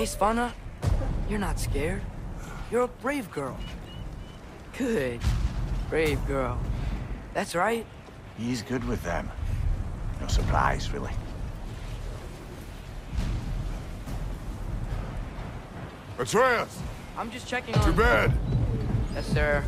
Hey, Svanna, you're not scared. You're a brave girl. Good. Brave girl. That's right. He's good with them. No surprise, really. Atreus! I'm just checking To on... bed! Yes, sir.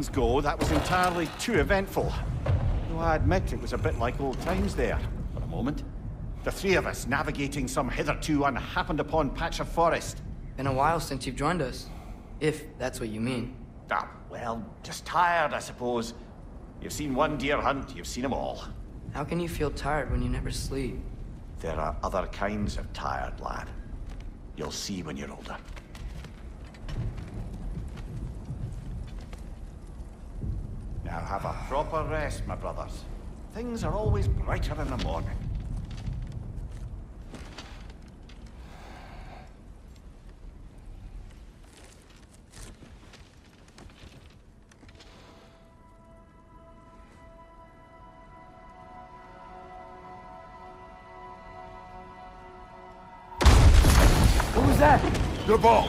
As evenings go, that was entirely too eventful. Though I admit it was a bit like old times there, for a moment. The three of us navigating some hitherto unhappened upon patch of forest. Been a while since you've joined us. If that's what you mean. Ah, well, just tired, I suppose. You've seen one deer hunt, you've seen them all. How can you feel tired when you never sleep? There are other kinds of tired, lad. You'll see when you're older. Now have a proper rest, my brothers. Things are always brighter in the morning. Who's that? The ball!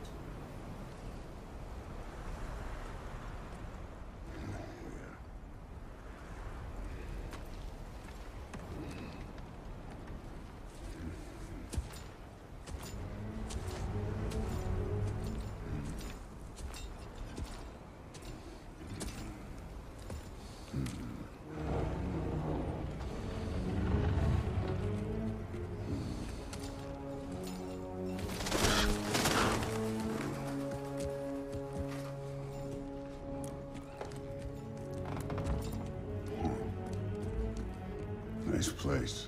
Nice place.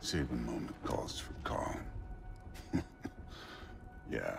The moment calls for calm. yeah.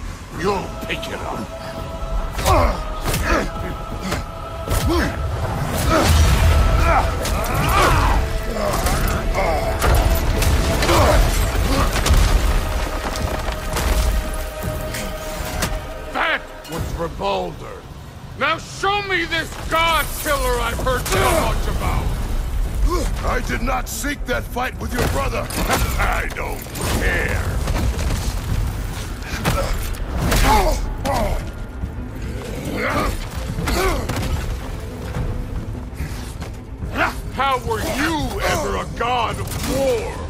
You'll pick it up. That was for Baldur. Now show me this god killer I've heard so much about. I did not seek that fight with your brother. I don't care. How were you ever a god of war?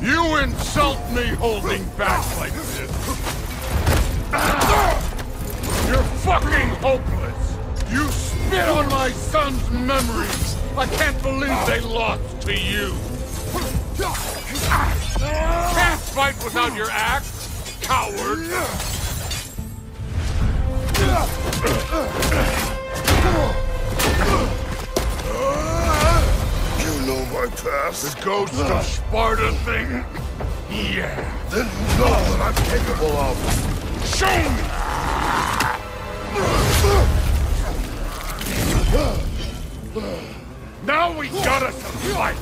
You insult me holding back like this. You're fucking hopeless. You spit on my son's memories. I can't believe they lost to you. Can't fight without your axe, coward! You know my past. The ghost of Sparta thing? Yeah. Then you know what I'm capable of. Show me! Now we got us a fight!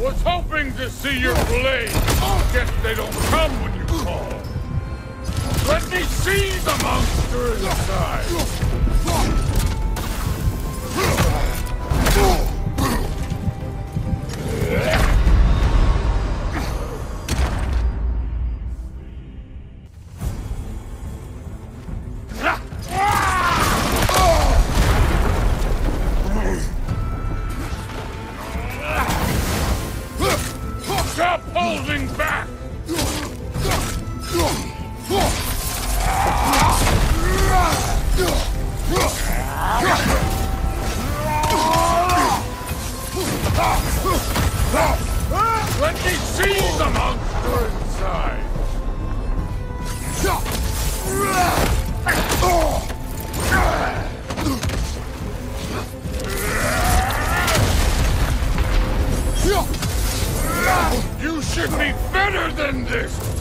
Was hoping to see your blade. Guess they don't come when you call. Let me see the monster inside! Should be better than this!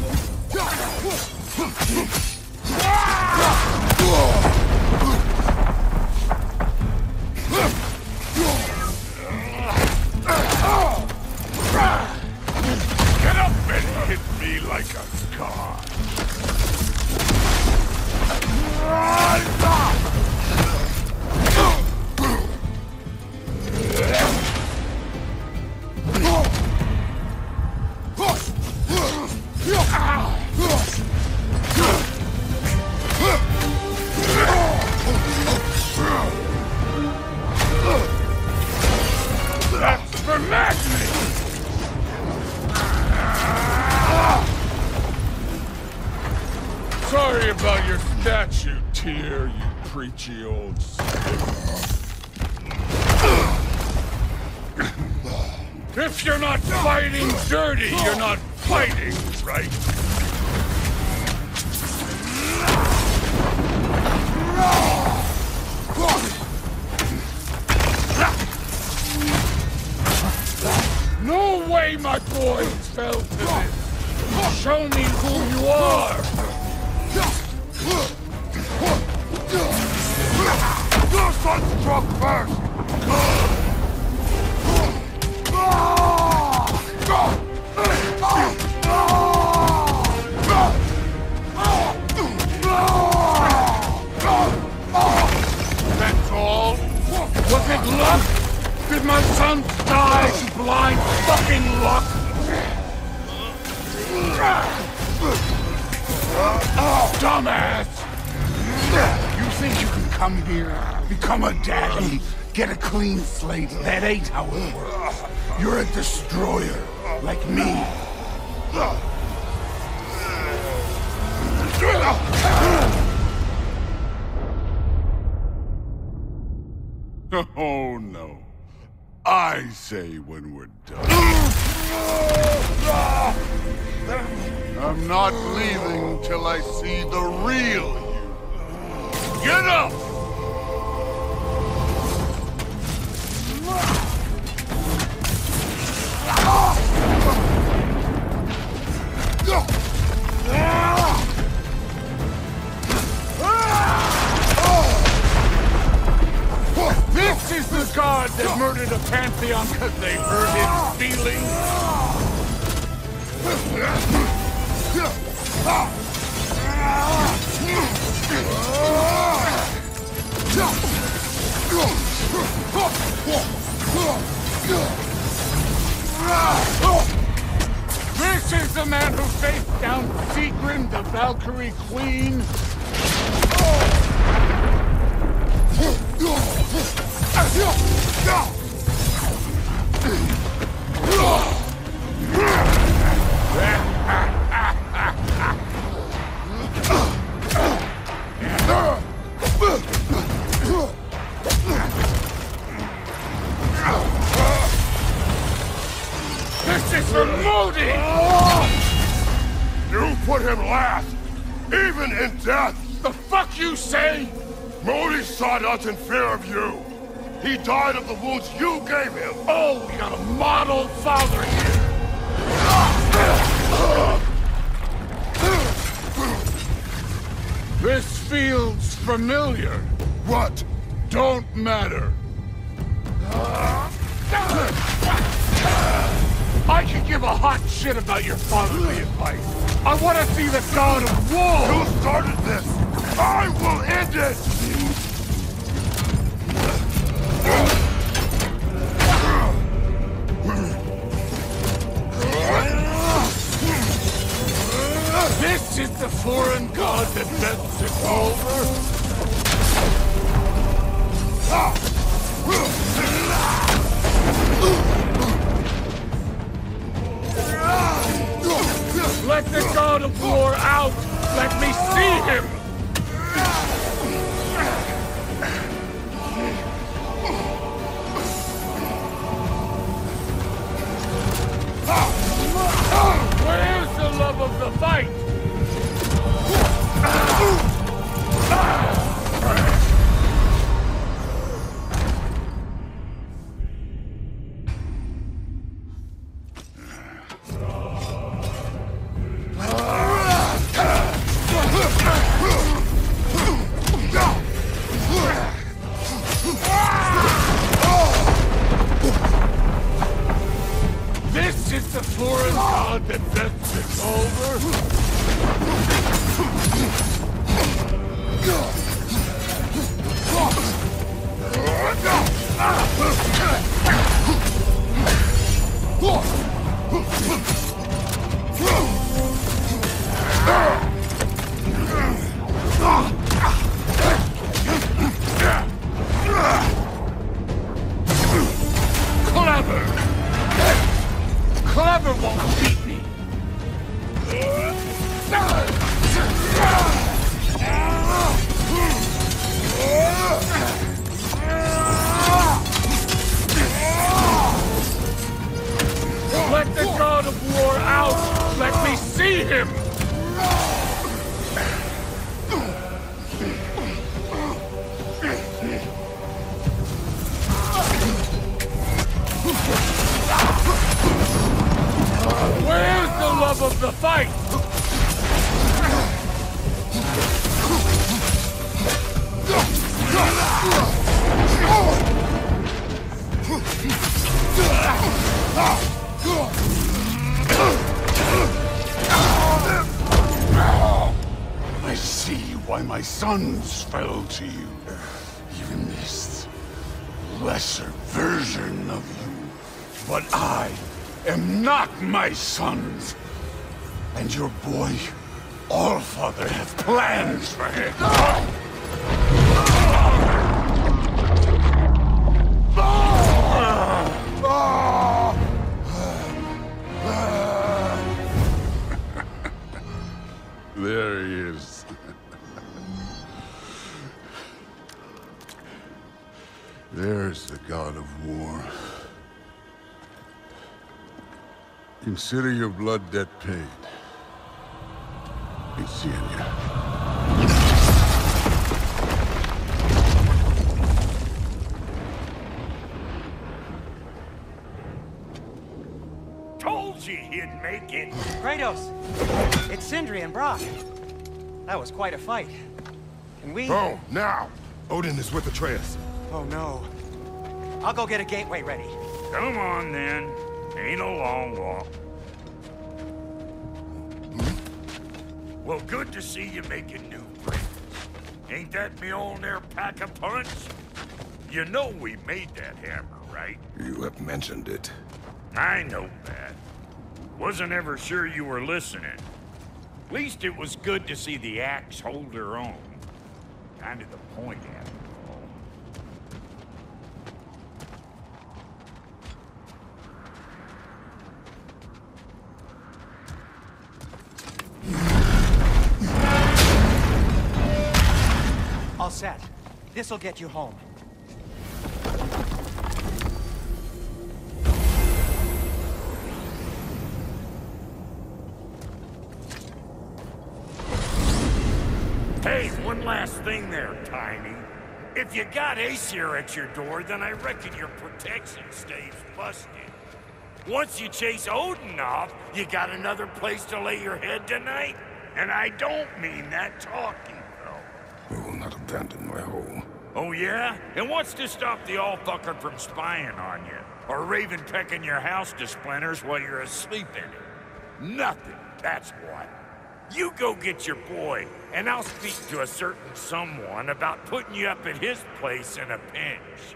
Statue, Tyr, you preachy old If you're not fighting dirty, you're not fighting right. No way my boys fell this! Show me who you are! stroke first! Get a clean slate? That ain't how it works. You're a destroyer, like me. Oh no. I say when we're done. I'm not leaving till I see the real you. Get up! This is the god that murdered a pantheon because they hurt his feelings? is the man who faced down Sigrun, the Valkyrie Queen? Oh. For Modi! You put him last, even in death! The fuck you say? Modi sought us in fear of you. He died of the wounds you gave him. Oh, we got a model father here. This feels familiar. What? Don't matter. Uh, I could give a hot shit about your fatherly advice. I want to see the god of war! Who started this! I will end it! This is the foreign god that bends it over? Let the god of war out! Let me see him! Where's the love of the fight? See him! Where's the love of the fight? I see why my sons fell to you. Even this lesser version of you. But I am not my sons. And your boy, Allfather, has plans for him. There There's the god of war. Consider your blood debt paid. Be seeing you. Told you he'd make it. Kratos! It's Sindri and Brok. That was quite a fight. Can we... Oh, now! Odin is with Atreus. Oh, no. I'll go get a gateway ready. Come on, then. Ain't a long walk. Well, good to see you making new friends. Ain't that Mjolnir pack a punch? You know we made that hammer, right? You have mentioned it. I know that. Wasn't ever sure you were listening. At Least it was good to see the axe hold her own. Kind of the point, eh? set. This'll get you home. Hey, one last thing there, Tiny. If you got Aesir at your door, then I reckon your protection stave's busted. Once you chase Odin off, you got another place to lay your head tonight? And I don't mean that talking not abandon my home. Oh, yeah? And what's to stop the all-fucker from spying on you? Or Raven pecking your house to splinters while you're asleep in it? Nothing, that's what. You go get your boy, and I'll speak to a certain someone about putting you up at his place in a pinch.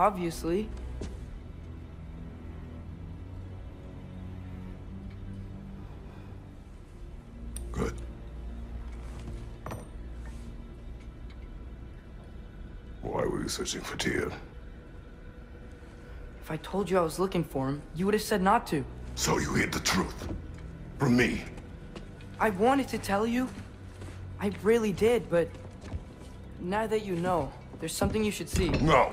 Obviously. Good. Why were you searching for Tyr? If I told you I was looking for him, you would have said not to. So you hid the truth. From me. I wanted to tell you. I really did, but... Now that you know, there's something you should see. No.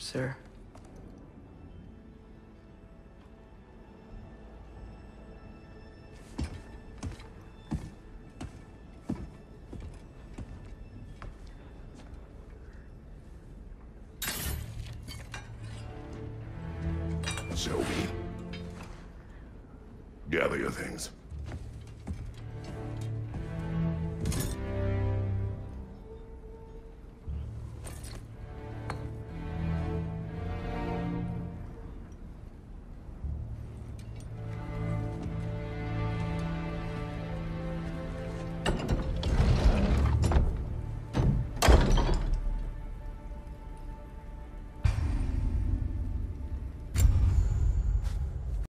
Sir. Me. Gather your things.